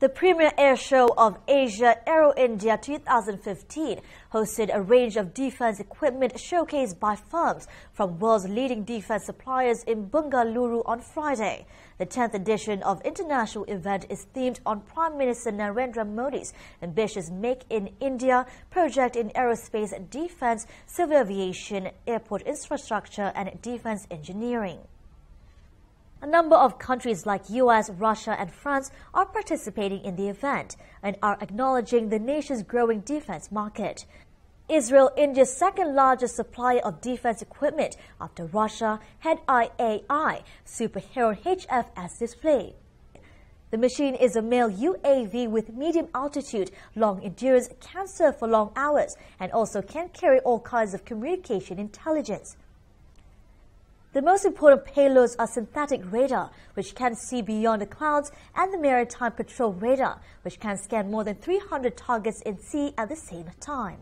The premier air show of Asia, Aero India 2015, hosted a range of defense equipment showcased by firms from world's leading defense suppliers in Bengaluru on Friday. The 10th edition of international event is themed on Prime Minister Narendra Modi's ambitious Make in India project in aerospace defense, civil aviation, airport infrastructure and defense engineering. A number of countries like US, Russia, and France are participating in the event and are acknowledging the nation's growing defense market. Israel, India's second largest supplier of defense equipment after Russia, had IAI Super Heron HF display. The machine is a male UAV with medium altitude, long endurance, can serve for long hours, and also can carry all kinds of communication intelligence. The most important payloads are synthetic radar, which can see beyond the clouds, and the maritime patrol radar, which can scan more than 300 targets in sea at the same time.